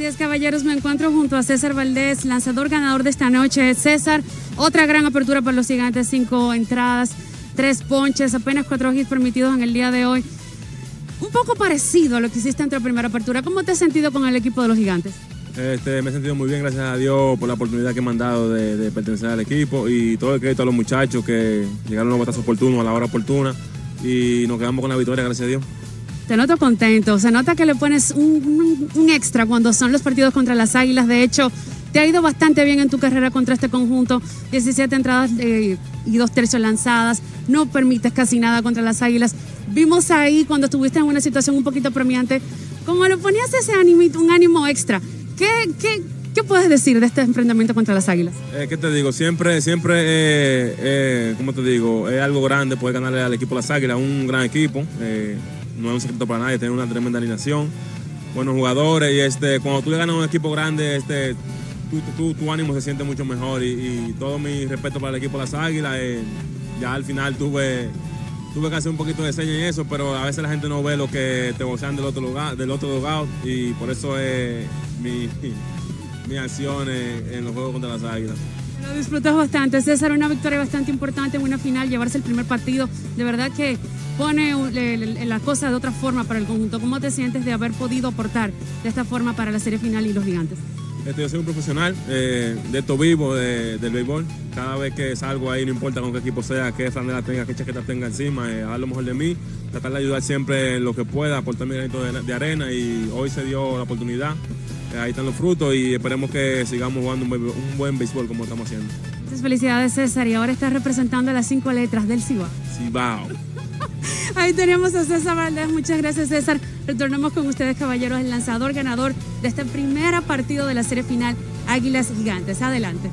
Gracias, caballeros. Me encuentro junto a César Valdés, lanzador ganador de esta noche. César, otra gran apertura para los gigantes, cinco entradas, tres ponches, apenas cuatro hits permitidos en el día de hoy. Un poco parecido a lo que hiciste en tu primera apertura. ¿Cómo te has sentido con el equipo de los gigantes? Este, me he sentido muy bien, gracias a Dios, por la oportunidad que me han dado de, pertenecer al equipo y todo el crédito a los muchachos que llegaron a los batazos oportunos a la hora oportuna y nos quedamos con la victoria, gracias a Dios. Te noto contento, se nota que le pones un, extra cuando son los partidos contra las Águilas. De hecho, te ha ido bastante bien en tu carrera contra este conjunto. 17 entradas y dos tercios lanzadas. No permites casi nada contra las Águilas. Vimos ahí cuando estuviste en una situación un poquito premiante, como le ponías ese ánimo, un ánimo extra. ¿Qué, qué, qué puedes decir de este enfrentamiento contra las Águilas? Eh, ¿Qué te digo? Siempre, siempre, eh, eh, como te digo, es algo grande poder ganarle al equipo de las Águilas, un gran equipo. No es un secreto para nadie, tiene una tremenda alineación, buenos jugadores y este, cuando tú le ganas a un equipo grande, este, tu, ánimo se siente mucho mejor y, todo mi respeto para el equipo de las Águilas. Eh, ya al final tuve, tuve que hacer un poquito de señas en eso, pero a veces la gente no ve lo que te bocean del otro lugar, del otro lugar y por eso es mi, mi acción en los juegos contra las Águilas. Lo disfrutas bastante, César, una victoria bastante importante en una final, llevarse el primer partido. De verdad que pone la cosa de otra forma para el conjunto. ¿Cómo te sientes de haber podido aportar de esta forma para la serie final y los gigantes? Este, yo soy un profesional eh, de esto vivo, del béisbol. Cada vez que salgo ahí, no importa con qué equipo sea, qué franela tenga, qué chaqueta tenga encima, eh, a lo mejor de mí, tratar de ayudar siempre en lo que pueda, aportar mi granito de, arena y hoy se dio la oportunidad. Eh, ahí están los frutos y esperemos que sigamos jugando un, un buen béisbol como estamos haciendo. Muchas felicidades César y ahora estás representando las cinco letras del Cibao. Cibao. Ahí tenemos a César Valdés. Muchas gracias, César. Retornamos con ustedes, caballeros, el lanzador ganador de este primer partido de la serie final, Águilas Gigantes. Adelante.